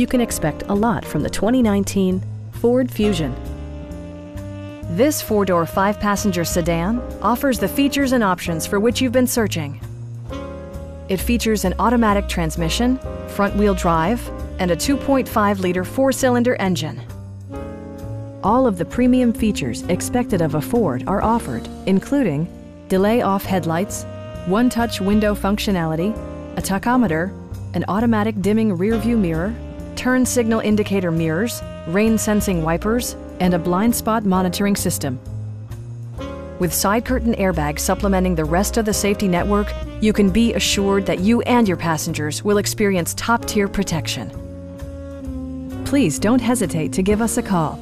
you can expect a lot from the 2019 Ford Fusion. This four-door, five-passenger sedan offers the features and options for which you've been searching. It features an automatic transmission, front-wheel drive, and a 2.5-liter four-cylinder engine. All of the premium features expected of a Ford are offered, including delay-off headlights, one-touch window functionality, a tachometer, an automatic dimming rearview mirror, turn signal indicator mirrors, rain sensing wipers, and a blind spot monitoring system. With side curtain airbags supplementing the rest of the safety network, you can be assured that you and your passengers will experience top-tier protection. Please don't hesitate to give us a call